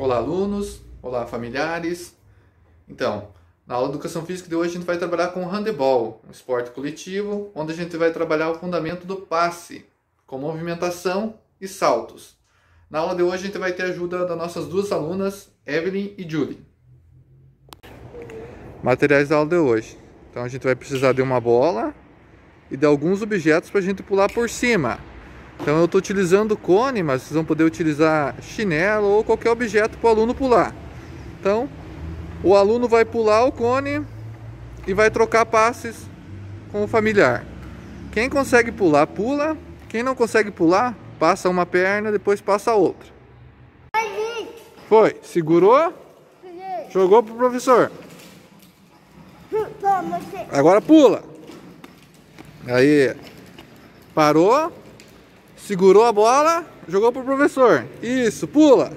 Olá, alunos. Olá, familiares. Então, na aula de Educação Física de hoje a gente vai trabalhar com handebol, um esporte coletivo, onde a gente vai trabalhar o fundamento do passe, com movimentação e saltos. Na aula de hoje a gente vai ter a ajuda das nossas duas alunas, Evelyn e Julie. Materiais da aula de hoje. Então a gente vai precisar de uma bola e de alguns objetos para a gente pular por cima. Então eu estou utilizando o cone, mas vocês vão poder utilizar chinelo ou qualquer objeto para o aluno pular. Então, o aluno vai pular o cone e vai trocar passes com o familiar. Quem consegue pular, pula. Quem não consegue pular, passa uma perna, depois passa a outra. Foi, segurou, jogou pro professor. Agora pula. Aí, parou, Segurou a bola, jogou pro professor. Isso, pula.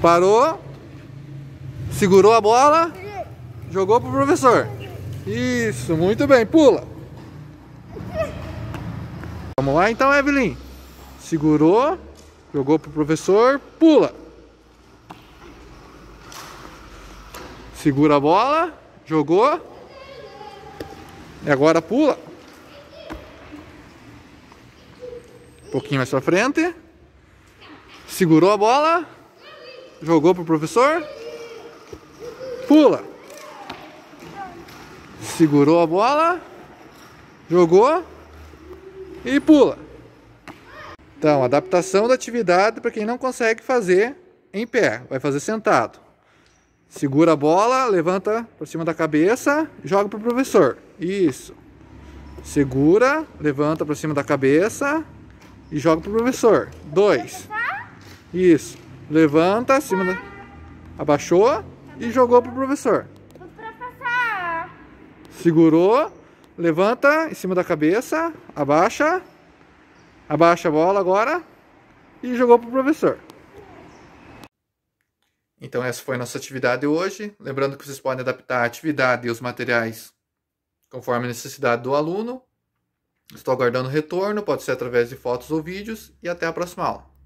Parou. Segurou a bola, jogou pro professor. Isso, muito bem, pula. Vamos lá então, Evelyn. Segurou, jogou pro professor, pula. Segura a bola, jogou. E agora pula. Um pouquinho mais pra frente. Segurou a bola. Jogou pro professor. Pula. Segurou a bola. Jogou. E pula. Então, adaptação da atividade para quem não consegue fazer em pé. Vai fazer sentado. Segura a bola, levanta por cima da cabeça, joga pro professor. Isso. Segura, levanta para cima da cabeça, e joga pro professor. Dois. Isso. Levanta acima da... Abaixou e jogou pro professor. Segurou. Levanta em cima da cabeça. Abaixa. Abaixa a bola agora. E jogou pro professor. Então essa foi a nossa atividade hoje. Lembrando que vocês podem adaptar a atividade e os materiais conforme a necessidade do aluno. Estou aguardando retorno, pode ser através de fotos ou vídeos, e até a próxima aula.